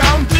down.